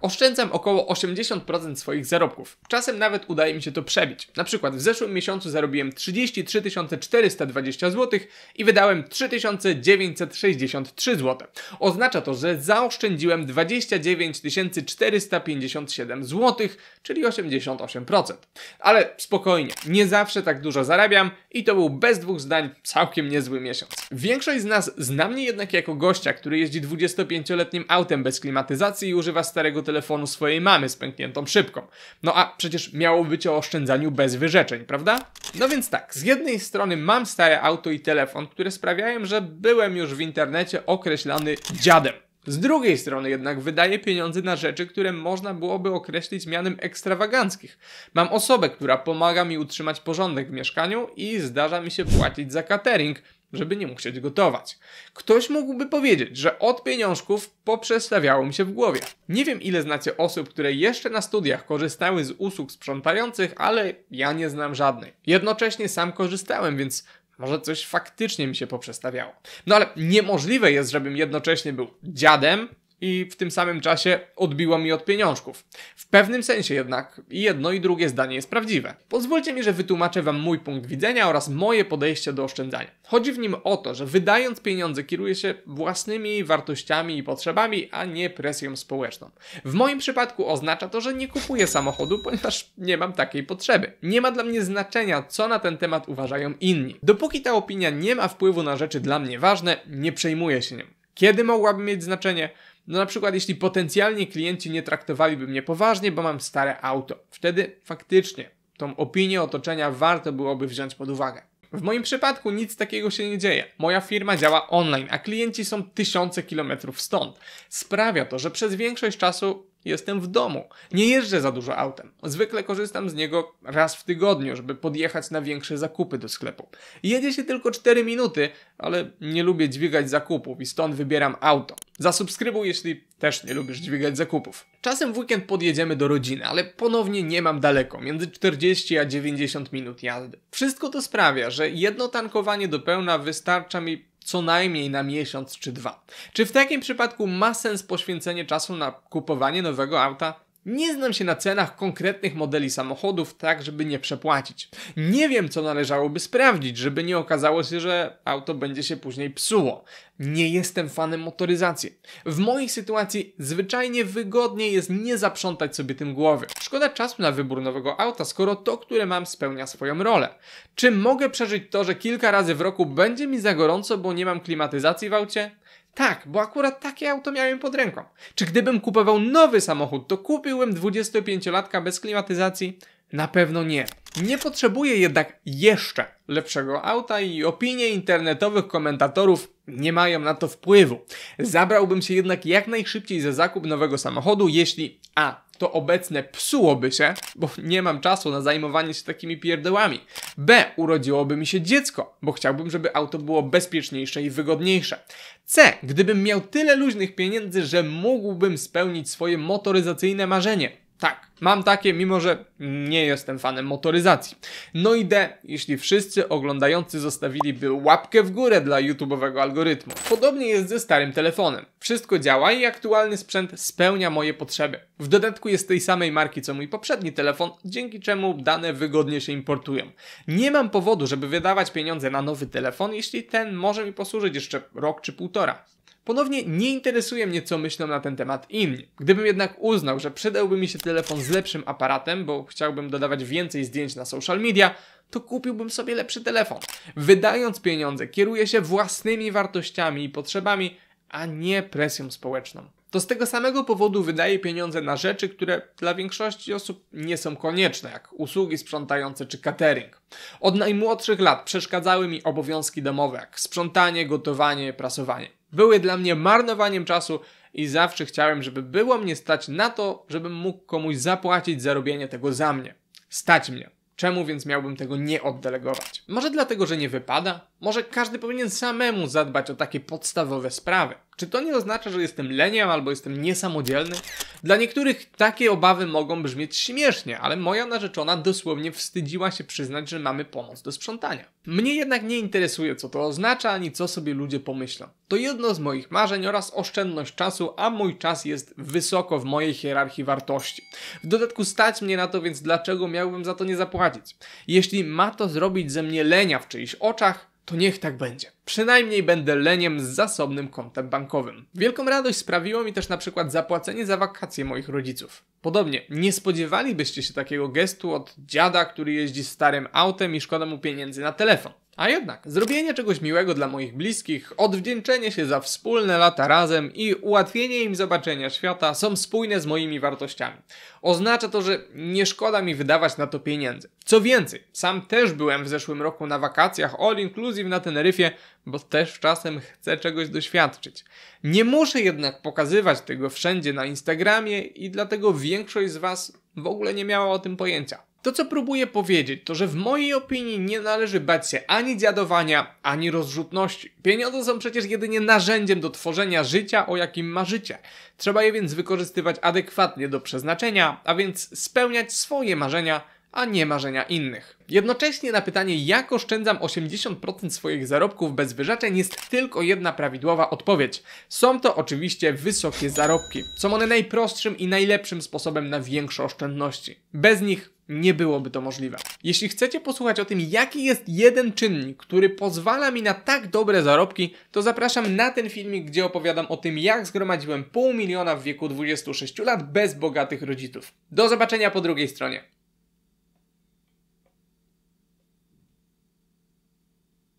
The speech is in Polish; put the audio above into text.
oszczędzam około 80% swoich zarobków. Czasem nawet udaje mi się to przebić. Na przykład w zeszłym miesiącu zarobiłem 33 420 zł i wydałem 3963 zł. Oznacza to, że zaoszczędziłem 29 457 zł, czyli 88%. Ale spokojnie, nie zawsze tak dużo zarabiam i to był bez dwóch zdań całkiem niezły miesiąc. Większość z nas zna mnie jednak jako gościa, który jeździ 25-letnim autem bez klimatyzacji i używa starego telefonu swojej mamy z pękniętą szybką. No a przecież miało być o oszczędzaniu bez wyrzeczeń, prawda? No więc tak, z jednej strony mam stare auto i telefon, które sprawiają, że byłem już w internecie określany dziadem. Z drugiej strony jednak wydaję pieniądze na rzeczy, które można byłoby określić mianem ekstrawaganckich. Mam osobę, która pomaga mi utrzymać porządek w mieszkaniu i zdarza mi się płacić za catering, żeby nie musieć gotować. Ktoś mógłby powiedzieć, że od pieniążków poprzestawiało mi się w głowie. Nie wiem ile znacie osób, które jeszcze na studiach korzystały z usług sprzątających, ale ja nie znam żadnej. Jednocześnie sam korzystałem, więc może coś faktycznie mi się poprzestawiało. No ale niemożliwe jest, żebym jednocześnie był dziadem i w tym samym czasie odbiło mi od pieniążków. W pewnym sensie jednak jedno i drugie zdanie jest prawdziwe. Pozwólcie mi, że wytłumaczę Wam mój punkt widzenia oraz moje podejście do oszczędzania. Chodzi w nim o to, że wydając pieniądze kieruję się własnymi wartościami i potrzebami, a nie presją społeczną. W moim przypadku oznacza to, że nie kupuję samochodu, ponieważ nie mam takiej potrzeby. Nie ma dla mnie znaczenia, co na ten temat uważają inni. Dopóki ta opinia nie ma wpływu na rzeczy dla mnie ważne, nie przejmuję się nią. Kiedy mogłaby mieć znaczenie? No na przykład jeśli potencjalni klienci nie traktowaliby mnie poważnie, bo mam stare auto. Wtedy faktycznie tą opinię otoczenia warto byłoby wziąć pod uwagę. W moim przypadku nic takiego się nie dzieje. Moja firma działa online, a klienci są tysiące kilometrów stąd. Sprawia to, że przez większość czasu jestem w domu. Nie jeżdżę za dużo autem. Zwykle korzystam z niego raz w tygodniu, żeby podjechać na większe zakupy do sklepu. Jedzie się tylko 4 minuty, ale nie lubię dźwigać zakupów i stąd wybieram auto. Zasubskrybuj, jeśli też nie lubisz dźwigać zakupów. Czasem w weekend podjedziemy do rodziny, ale ponownie nie mam daleko, między 40 a 90 minut jazdy. Wszystko to sprawia, że jedno tankowanie do pełna wystarcza mi co najmniej na miesiąc czy dwa. Czy w takim przypadku ma sens poświęcenie czasu na kupowanie nowego auta? Nie znam się na cenach konkretnych modeli samochodów, tak żeby nie przepłacić. Nie wiem, co należałoby sprawdzić, żeby nie okazało się, że auto będzie się później psuło. Nie jestem fanem motoryzacji. W mojej sytuacji zwyczajnie wygodniej jest nie zaprzątać sobie tym głowy. Szkoda czasu na wybór nowego auta, skoro to, które mam, spełnia swoją rolę. Czy mogę przeżyć to, że kilka razy w roku będzie mi za gorąco, bo nie mam klimatyzacji w aucie? Tak, bo akurat takie auto miałem pod ręką. Czy gdybym kupował nowy samochód, to kupiłbym 25-latka bez klimatyzacji? Na pewno nie. Nie potrzebuję jednak jeszcze lepszego auta i opinie internetowych komentatorów nie mają na to wpływu. Zabrałbym się jednak jak najszybciej za zakup nowego samochodu, jeśli a to obecne psułoby się, bo nie mam czasu na zajmowanie się takimi pierdołami. B. Urodziłoby mi się dziecko, bo chciałbym, żeby auto było bezpieczniejsze i wygodniejsze. C. Gdybym miał tyle luźnych pieniędzy, że mógłbym spełnić swoje motoryzacyjne marzenie. Tak, mam takie, mimo że nie jestem fanem motoryzacji. No i D, jeśli wszyscy oglądający zostawiliby łapkę w górę dla YouTube'owego algorytmu. Podobnie jest ze starym telefonem. Wszystko działa i aktualny sprzęt spełnia moje potrzeby. W dodatku jest tej samej marki co mój poprzedni telefon, dzięki czemu dane wygodnie się importują. Nie mam powodu, żeby wydawać pieniądze na nowy telefon, jeśli ten może mi posłużyć jeszcze rok czy półtora. Ponownie nie interesuje mnie, co myślą na ten temat inni. Gdybym jednak uznał, że przydałby mi się telefon z lepszym aparatem, bo chciałbym dodawać więcej zdjęć na social media, to kupiłbym sobie lepszy telefon. Wydając pieniądze, kieruję się własnymi wartościami i potrzebami, a nie presją społeczną. To z tego samego powodu wydaję pieniądze na rzeczy, które dla większości osób nie są konieczne, jak usługi sprzątające czy catering. Od najmłodszych lat przeszkadzały mi obowiązki domowe, jak sprzątanie, gotowanie, prasowanie były dla mnie marnowaniem czasu i zawsze chciałem, żeby było mnie stać na to, żebym mógł komuś zapłacić za robienie tego za mnie. Stać mnie. Czemu więc miałbym tego nie oddelegować? Może dlatego, że nie wypada? Może każdy powinien samemu zadbać o takie podstawowe sprawy? Czy to nie oznacza, że jestem leniem albo jestem niesamodzielny? Dla niektórych takie obawy mogą brzmieć śmiesznie, ale moja narzeczona dosłownie wstydziła się przyznać, że mamy pomoc do sprzątania. Mnie jednak nie interesuje, co to oznacza, ani co sobie ludzie pomyślą. To jedno z moich marzeń oraz oszczędność czasu, a mój czas jest wysoko w mojej hierarchii wartości. W dodatku stać mnie na to, więc dlaczego miałbym za to nie zapłacić? Jeśli ma to zrobić ze mnie lenia w czyichś oczach, to niech tak będzie. Przynajmniej będę leniem z zasobnym kontem bankowym. Wielką radość sprawiło mi też na przykład zapłacenie za wakacje moich rodziców. Podobnie, nie spodziewalibyście się takiego gestu od dziada, który jeździ starym autem i szkoda mu pieniędzy na telefon. A jednak, zrobienie czegoś miłego dla moich bliskich, odwdzięczenie się za wspólne lata razem i ułatwienie im zobaczenia świata są spójne z moimi wartościami. Oznacza to, że nie szkoda mi wydawać na to pieniędzy. Co więcej, sam też byłem w zeszłym roku na wakacjach all inclusive na Teneryfie, bo też czasem chcę czegoś doświadczyć. Nie muszę jednak pokazywać tego wszędzie na Instagramie i dlatego większość z Was w ogóle nie miała o tym pojęcia. To, co próbuję powiedzieć, to że w mojej opinii nie należy bać się ani dziadowania, ani rozrzutności. Pieniądze są przecież jedynie narzędziem do tworzenia życia, o jakim marzycie. Trzeba je więc wykorzystywać adekwatnie do przeznaczenia, a więc spełniać swoje marzenia, a nie marzenia innych. Jednocześnie na pytanie, jak oszczędzam 80% swoich zarobków bez wyrzeczeń, jest tylko jedna prawidłowa odpowiedź. Są to oczywiście wysokie zarobki. Są one najprostszym i najlepszym sposobem na większe oszczędności. Bez nich nie byłoby to możliwe. Jeśli chcecie posłuchać o tym, jaki jest jeden czynnik, który pozwala mi na tak dobre zarobki, to zapraszam na ten filmik, gdzie opowiadam o tym, jak zgromadziłem pół miliona w wieku 26 lat bez bogatych rodziców. Do zobaczenia po drugiej stronie.